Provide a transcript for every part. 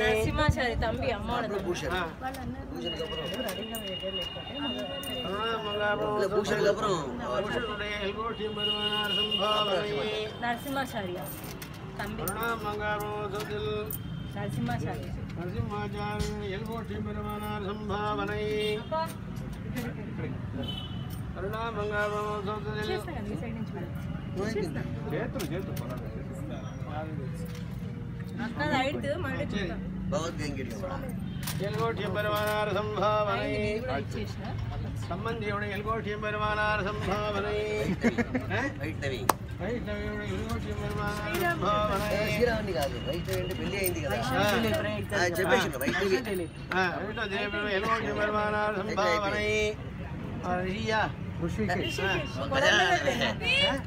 நரசிம்மாச்சாரி தம்பி அம்மாவோட தம்பி பூஷன் ஆ. பூஷனுக்கு அப்புறம் கருணாமங்காபத்தில் பூஷனுக்கு அப்புறம் புருஷனுடைய கோட்டி பெருமானார் சம்பாவனை நரசிம்மாச்சாரியா தம்பி கருணாமங்காபத்தில் நரசிம்மாச்சாரியா நரசிம்மாச்சாரிய எல்கோட்டி பெருமானார் சம்பாவனை அப்பா கருணாமங்காபத்தில் చేస్తాను ఈ சம்பந்தியோட எல்கோஷியம் பெருமானார் சம்பாவனை. பெருமானார் சம்பாவனை. ரிஷிகேஷ்.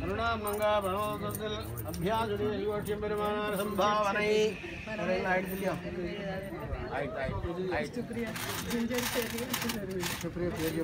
കരുണാമംഗണോദത്തിൽ അഭ്യാസുടി ഹരിവോഷ്യം പെരുമാനാർ സംഭാവന ശുക്രിയ ശുക്രിയ പേര്